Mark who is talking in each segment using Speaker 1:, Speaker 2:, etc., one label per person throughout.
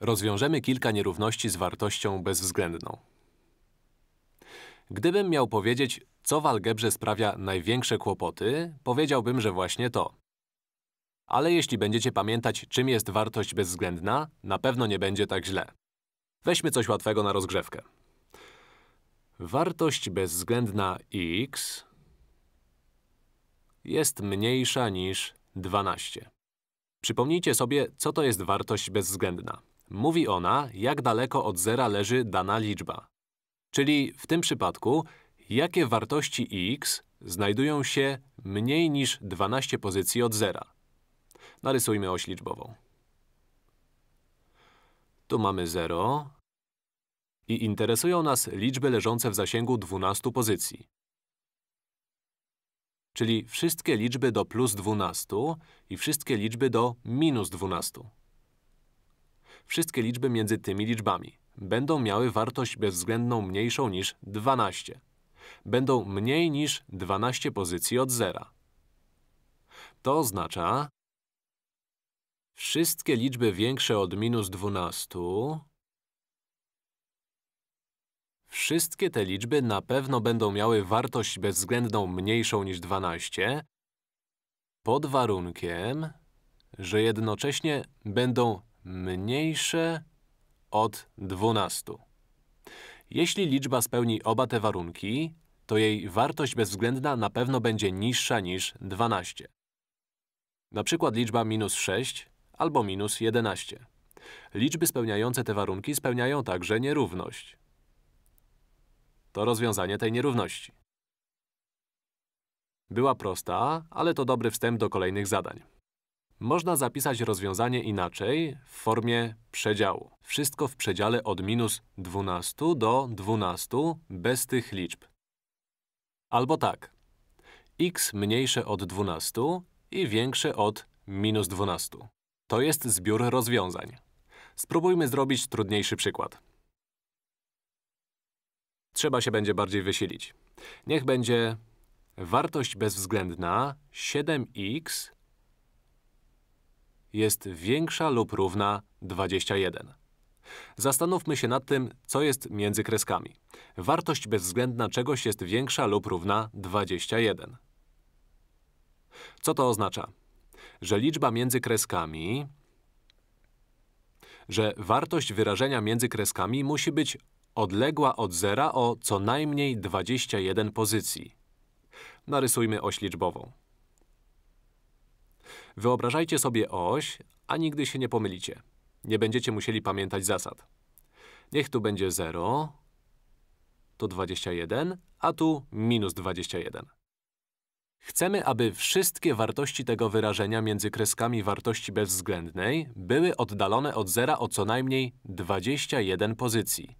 Speaker 1: Rozwiążemy kilka nierówności z wartością bezwzględną. Gdybym miał powiedzieć, co w algebrze sprawia największe kłopoty, powiedziałbym, że właśnie to. Ale jeśli będziecie pamiętać, czym jest wartość bezwzględna, na pewno nie będzie tak źle. Weźmy coś łatwego na rozgrzewkę. Wartość bezwzględna x jest mniejsza niż 12. Przypomnijcie sobie, co to jest wartość bezwzględna. Mówi ona, jak daleko od zera leży dana liczba. Czyli w tym przypadku, jakie wartości x znajdują się mniej niż 12 pozycji od zera. Narysujmy oś liczbową. Tu mamy 0 i interesują nas liczby leżące w zasięgu 12 pozycji. Czyli wszystkie liczby do plus 12 i wszystkie liczby do minus 12. Wszystkie liczby między tymi liczbami będą miały wartość bezwzględną mniejszą niż 12. Będą mniej niż 12 pozycji od zera. To oznacza, wszystkie liczby większe od minus 12 Wszystkie te liczby na pewno będą miały wartość bezwzględną mniejszą niż 12, pod warunkiem, że jednocześnie będą mniejsze od 12. Jeśli liczba spełni oba te warunki, to jej wartość bezwzględna na pewno będzie niższa niż 12. Na przykład liczba minus 6 albo minus 11. Liczby spełniające te warunki spełniają także nierówność. To rozwiązanie tej nierówności. Była prosta, ale to dobry wstęp do kolejnych zadań. Można zapisać rozwiązanie inaczej, w formie przedziału. Wszystko w przedziale od minus 12 do 12 bez tych liczb. Albo tak. x mniejsze od 12 i większe od minus 12. To jest zbiór rozwiązań. Spróbujmy zrobić trudniejszy przykład. Trzeba się będzie bardziej wysilić. Niech będzie wartość bezwzględna 7x jest większa lub równa 21. Zastanówmy się nad tym, co jest między kreskami. Wartość bezwzględna czegoś jest większa lub równa 21. Co to oznacza? Że liczba między kreskami… że wartość wyrażenia między kreskami musi być odległa od zera o co najmniej 21 pozycji. Narysujmy oś liczbową. Wyobrażajcie sobie oś, a nigdy się nie pomylicie. Nie będziecie musieli pamiętać zasad. Niech tu będzie 0, tu 21, a tu minus 21. Chcemy, aby wszystkie wartości tego wyrażenia między kreskami wartości bezwzględnej były oddalone od zera o co najmniej 21 pozycji.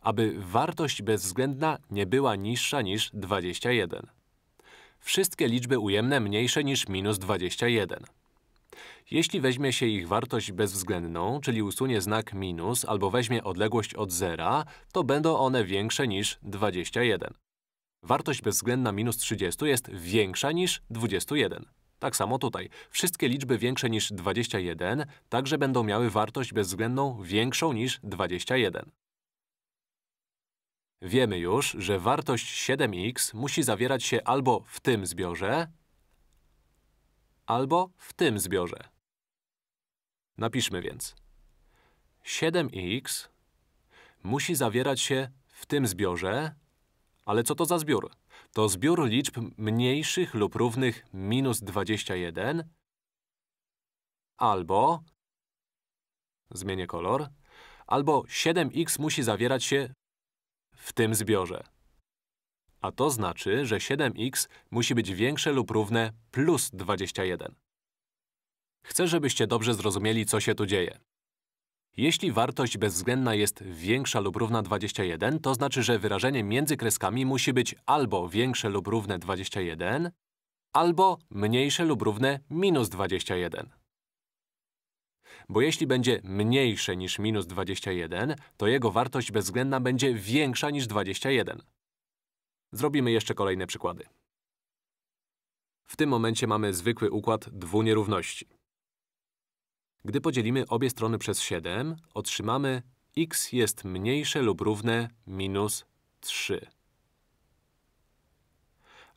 Speaker 1: Aby wartość bezwzględna nie była niższa niż 21 wszystkie liczby ujemne mniejsze niż minus 21. Jeśli weźmie się ich wartość bezwzględną, czyli usunie znak minus albo weźmie odległość od zera, to będą one większe niż 21. Wartość bezwzględna minus 30 jest większa niż 21. Tak samo tutaj. Wszystkie liczby większe niż 21 także będą miały wartość bezwzględną większą niż 21. Wiemy już, że wartość 7x musi zawierać się albo w tym zbiorze, albo w tym zbiorze. Napiszmy więc. 7x musi zawierać się w tym zbiorze, ale co to za zbiór? To zbiór liczb mniejszych lub równych minus 21 albo, zmienię kolor, albo 7x musi zawierać się w tym zbiorze. A to znaczy, że 7x musi być większe lub równe plus 21. Chcę, żebyście dobrze zrozumieli, co się tu dzieje. Jeśli wartość bezwzględna jest większa lub równa 21, to znaczy, że wyrażenie między kreskami musi być albo większe lub równe 21, albo mniejsze lub równe minus 21. Bo jeśli będzie mniejsze niż minus 21, to jego wartość bezwzględna będzie większa niż 21. Zrobimy jeszcze kolejne przykłady. W tym momencie mamy zwykły układ dwunierówności. Gdy podzielimy obie strony przez 7, otrzymamy x jest mniejsze lub równe minus 3.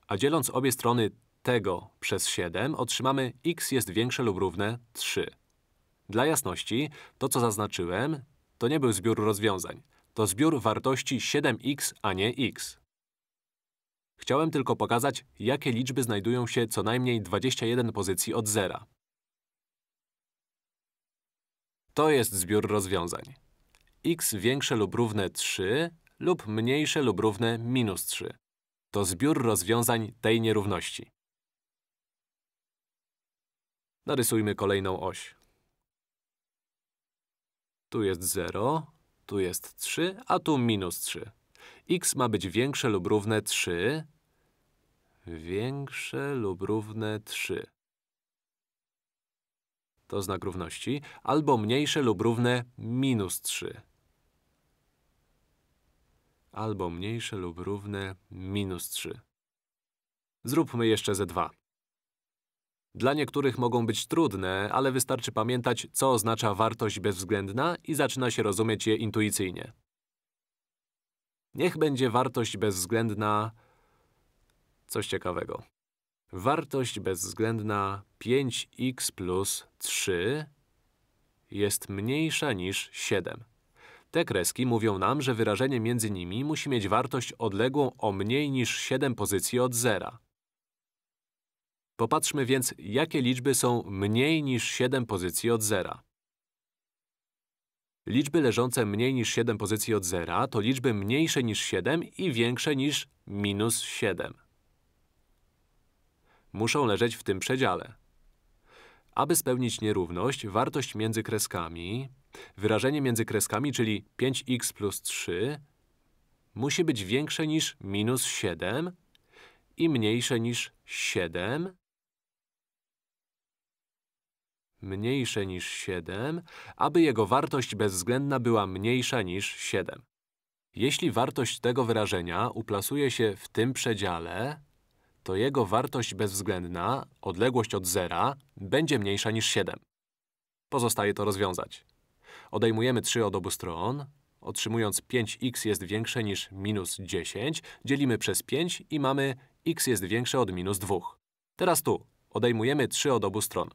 Speaker 1: A dzieląc obie strony tego przez 7, otrzymamy x jest większe lub równe 3. Dla jasności, to co zaznaczyłem, to nie był zbiór rozwiązań. To zbiór wartości 7x, a nie x. Chciałem tylko pokazać, jakie liczby znajdują się co najmniej 21 pozycji od zera. To jest zbiór rozwiązań. x większe lub równe 3 lub mniejsze lub równe minus 3. To zbiór rozwiązań tej nierówności. Narysujmy kolejną oś. Tu jest 0, tu jest 3, a tu minus 3. x ma być większe lub równe 3, większe lub równe 3. To znak równości, albo mniejsze lub równe minus 3. Albo mniejsze lub równe minus 3. Zróbmy jeszcze ze 2. Dla niektórych mogą być trudne, ale wystarczy pamiętać, co oznacza wartość bezwzględna i zaczyna się rozumieć je intuicyjnie. Niech będzie wartość bezwzględna coś ciekawego. Wartość bezwzględna 5x plus 3 jest mniejsza niż 7. Te kreski mówią nam, że wyrażenie między nimi musi mieć wartość odległą o mniej niż 7 pozycji od zera. Popatrzmy więc, jakie liczby są mniej niż 7 pozycji od zera. Liczby leżące mniej niż 7 pozycji od zera to liczby mniejsze niż 7 i większe niż minus 7. Muszą leżeć w tym przedziale. Aby spełnić nierówność, wartość między kreskami, wyrażenie między kreskami, czyli 5x plus 3, musi być większe niż minus 7 i mniejsze niż 7 mniejsze niż 7, aby jego wartość bezwzględna była mniejsza niż 7. Jeśli wartość tego wyrażenia uplasuje się w tym przedziale, to jego wartość bezwzględna, odległość od zera, będzie mniejsza niż 7. Pozostaje to rozwiązać. Odejmujemy 3 od obu stron. Otrzymując 5x jest większe niż minus 10, dzielimy przez 5 i mamy x jest większe od minus 2. Teraz tu. Odejmujemy 3 od obu stron.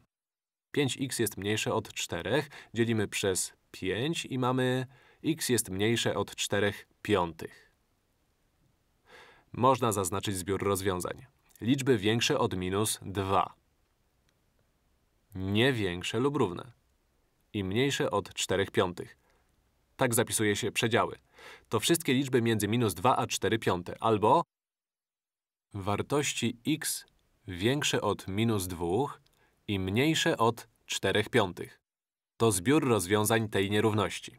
Speaker 1: 5x jest mniejsze od 4, dzielimy przez 5 i mamy x jest mniejsze od 4 piątych. Można zaznaczyć zbiór rozwiązań. Liczby większe od minus 2. Nie większe lub równe. I mniejsze od 4 piątych. Tak zapisuje się przedziały. To wszystkie liczby między minus 2 a 4 piąte, albo wartości x większe od minus 2 i mniejsze od 4 piątych. To zbiór rozwiązań tej nierówności.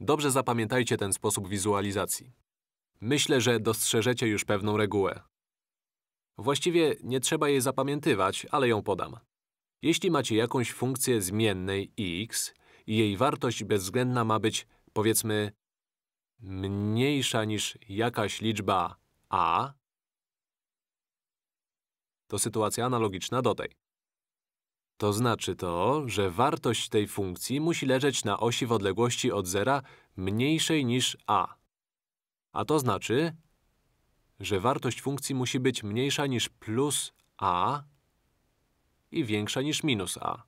Speaker 1: Dobrze zapamiętajcie ten sposób wizualizacji. Myślę, że dostrzeżecie już pewną regułę. Właściwie nie trzeba jej zapamiętywać, ale ją podam. Jeśli macie jakąś funkcję zmiennej x i jej wartość bezwzględna ma być, powiedzmy, mniejsza niż jakaś liczba a, to sytuacja analogiczna do tej. To znaczy to, że wartość tej funkcji musi leżeć na osi w odległości od zera mniejszej niż a. A to znaczy, że wartość funkcji musi być mniejsza niż plus a i większa niż minus a.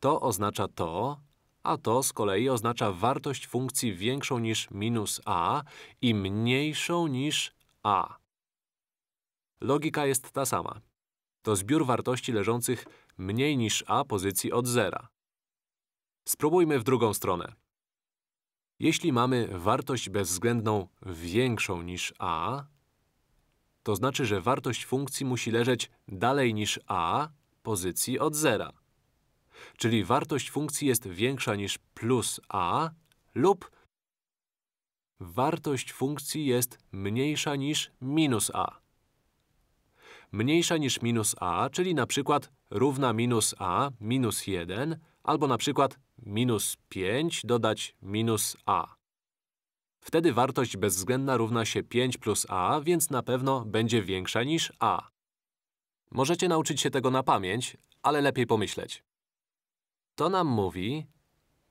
Speaker 1: To oznacza to, a to z kolei oznacza wartość funkcji większą niż minus a i mniejszą niż a. Logika jest ta sama. To zbiór wartości leżących mniej niż a pozycji od zera. Spróbujmy w drugą stronę. Jeśli mamy wartość bezwzględną większą niż a, to znaczy, że wartość funkcji musi leżeć dalej niż a pozycji od zera. Czyli wartość funkcji jest większa niż plus a lub wartość funkcji jest mniejsza niż minus a mniejsza niż minus a, czyli na przykład równa minus a minus 1, albo na przykład minus 5 dodać minus a. Wtedy wartość bezwzględna równa się 5 plus a, więc na pewno będzie większa niż a. Możecie nauczyć się tego na pamięć, ale lepiej pomyśleć. To nam mówi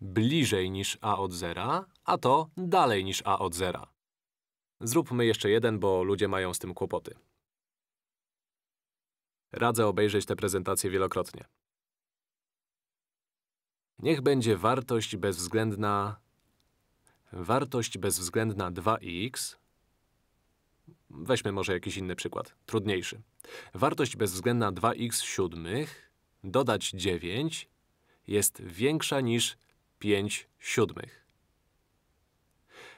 Speaker 1: bliżej niż a od zera, a to dalej niż a od zera. Zróbmy jeszcze jeden, bo ludzie mają z tym kłopoty. Radzę obejrzeć tę prezentację wielokrotnie. Niech będzie wartość bezwzględna… Wartość bezwzględna 2x… Weźmy może jakiś inny przykład, trudniejszy. Wartość bezwzględna 2x siódmych dodać 9 jest większa niż 5 siódmych.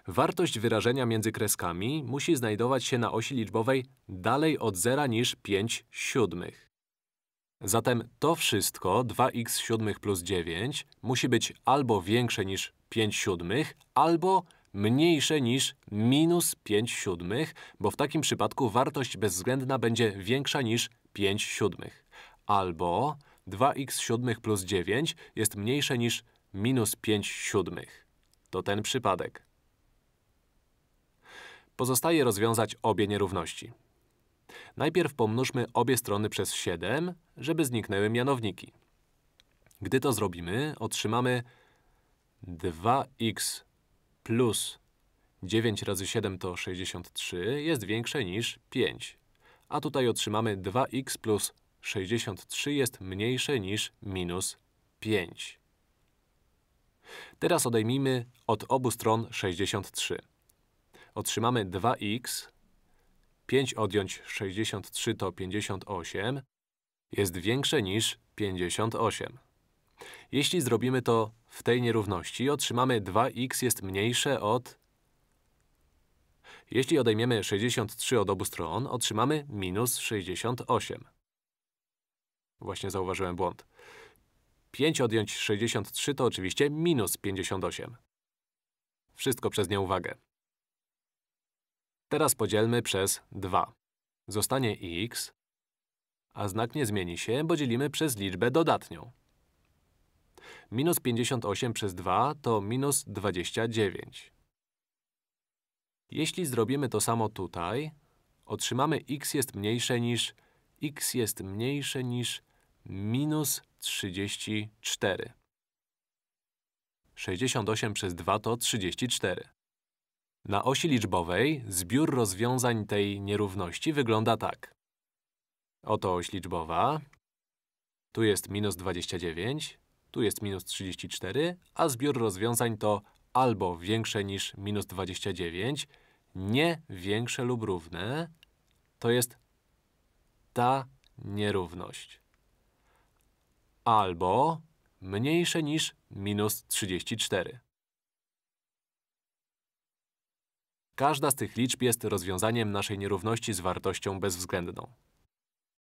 Speaker 1: Wartość wyrażenia między kreskami musi znajdować się na osi liczbowej dalej od zera niż 5 siódmych. Zatem to wszystko, 2x siódmych plus 9, musi być albo większe niż 5 siódmych, albo mniejsze niż minus 5 siódmych, bo w takim przypadku wartość bezwzględna będzie większa niż 5 siódmych. Albo 2x siódmych plus 9 jest mniejsze niż minus 5 siódmych. To ten przypadek. Pozostaje rozwiązać obie nierówności. Najpierw pomnóżmy obie strony przez 7, żeby zniknęły mianowniki. Gdy to zrobimy, otrzymamy 2x plus 9 razy 7 to 63 jest większe niż 5. A tutaj otrzymamy 2x plus 63 jest mniejsze niż minus 5. Teraz odejmijmy od obu stron 63. Otrzymamy 2x, 5 odjąć 63 to 58, jest większe niż 58. Jeśli zrobimy to w tej nierówności, otrzymamy 2x jest mniejsze od… Jeśli odejmiemy 63 od obu stron, otrzymamy minus 68. Właśnie zauważyłem błąd. 5 odjąć 63 to oczywiście minus 58. Wszystko przez nieuwagę. Teraz podzielmy przez 2. Zostanie x, a znak nie zmieni się, bo dzielimy przez liczbę dodatnią. Minus 58 przez 2 to minus 29. Jeśli zrobimy to samo tutaj, otrzymamy x jest mniejsze niż… x jest mniejsze niż minus 34. 68 przez 2 to 34. Na osi liczbowej zbiór rozwiązań tej nierówności wygląda tak. Oto oś liczbowa. Tu jest minus 29, tu jest minus 34, a zbiór rozwiązań to albo większe niż minus 29, nie większe lub równe, to jest ta nierówność. Albo mniejsze niż minus 34. Każda z tych liczb jest rozwiązaniem naszej nierówności z wartością bezwzględną.